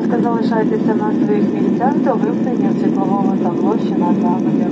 ласка, залишайтеся на своїх місцях до вивчення світлового табло, що на заході.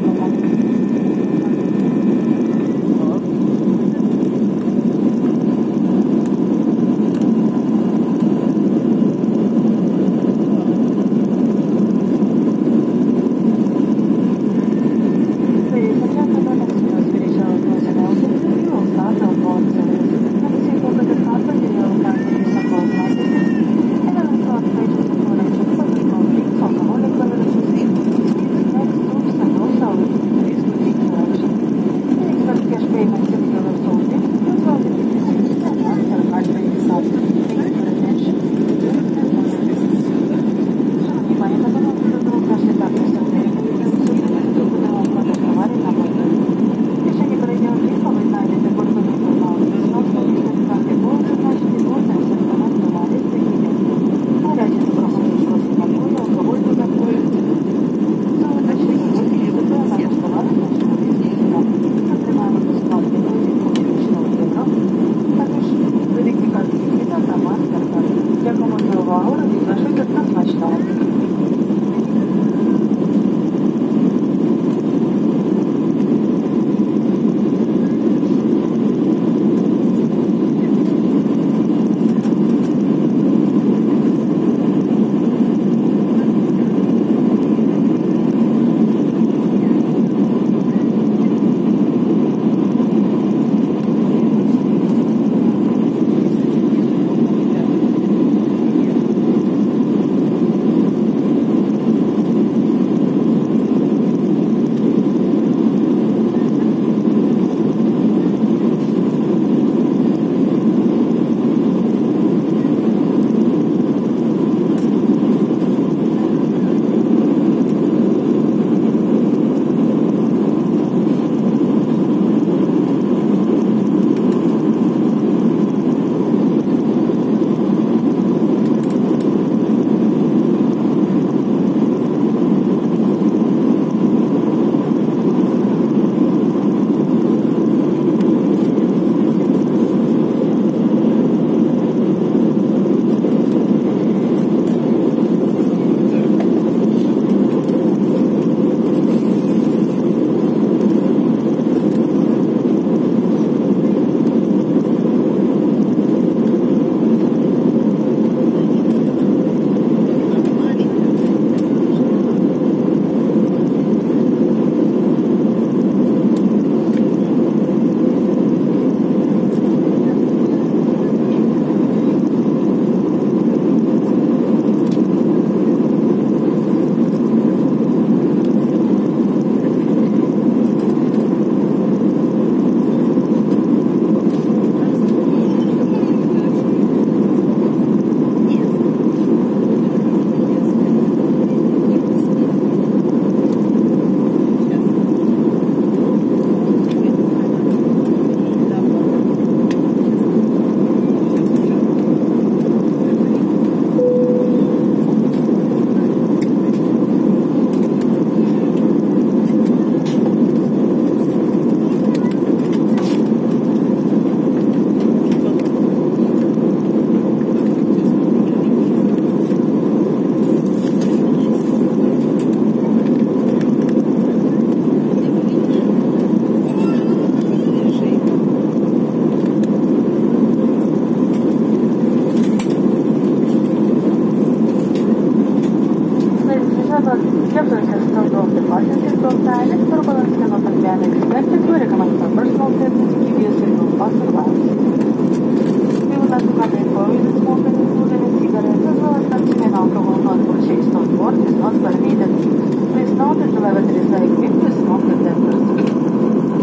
automobil следователей Сайк Виктор смотрит Денверс.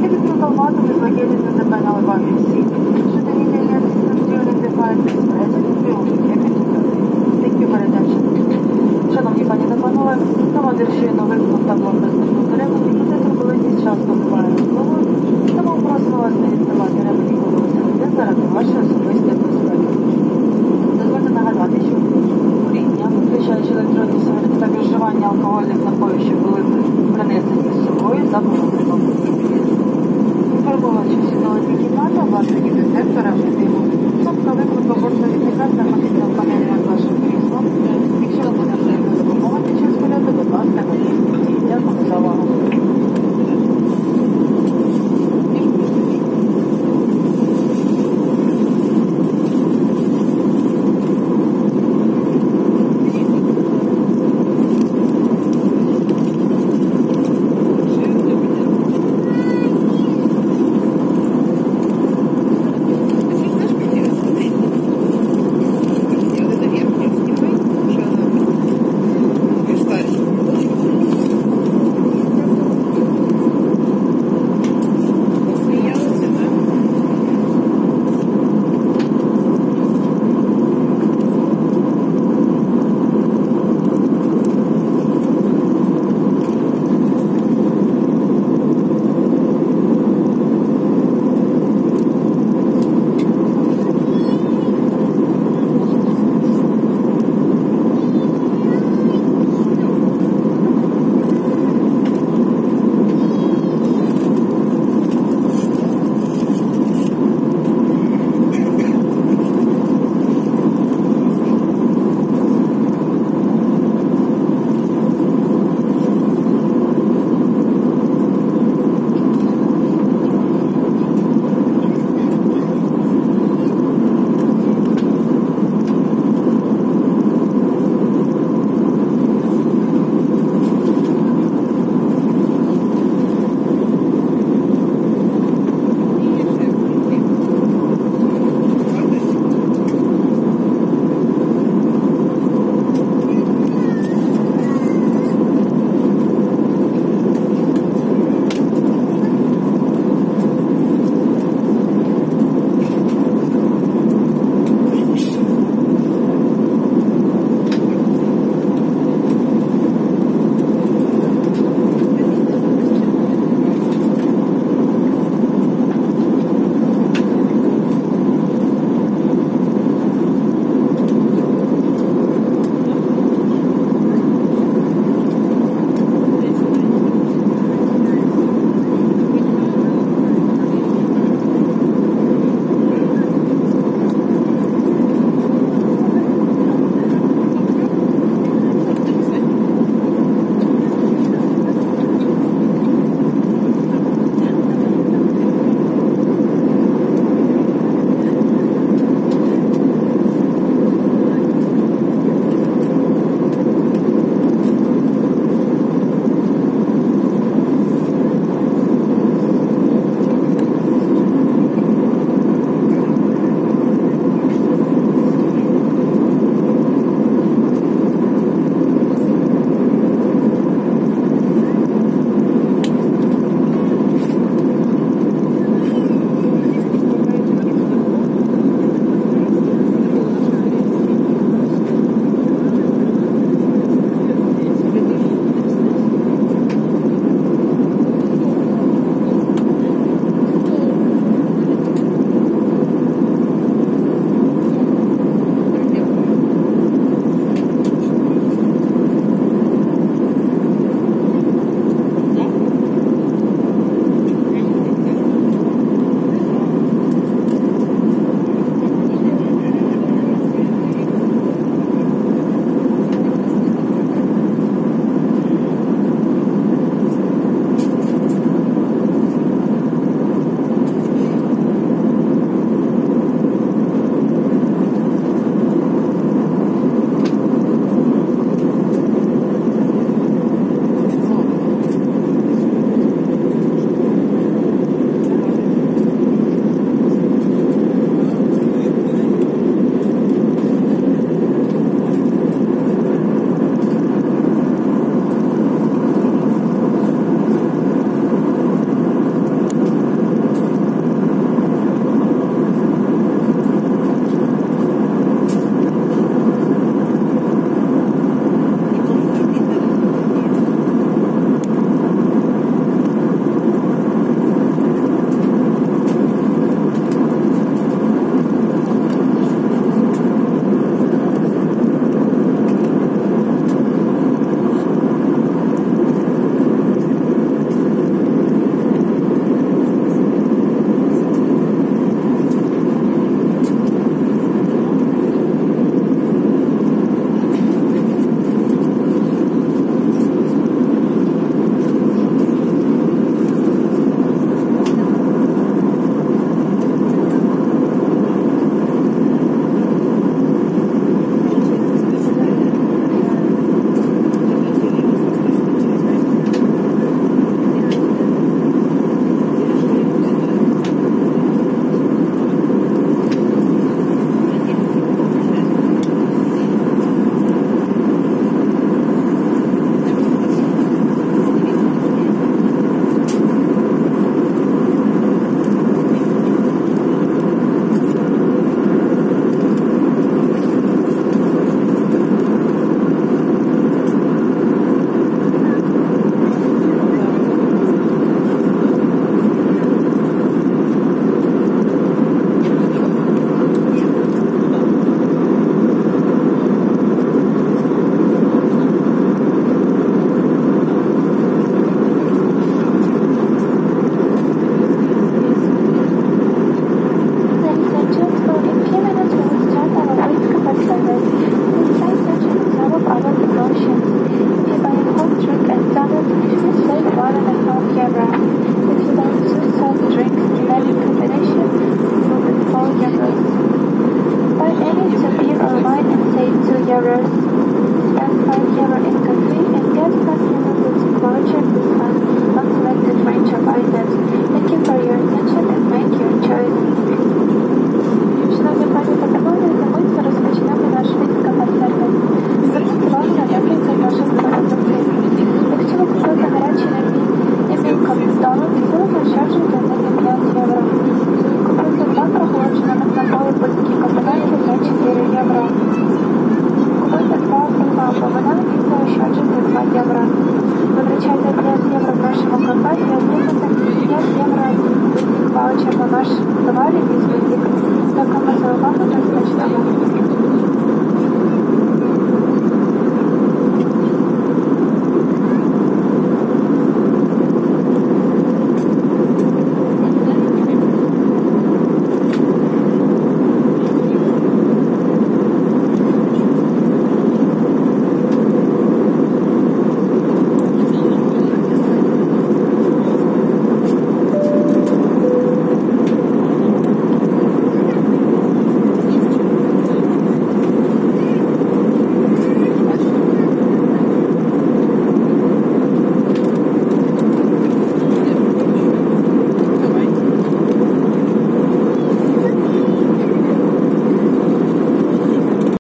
Heavy motor is located in the panel above your seat. Should any delay assistance during the flight is present, we will be happy to help you. Thank you for attention. Шановні пані та панове, на вершину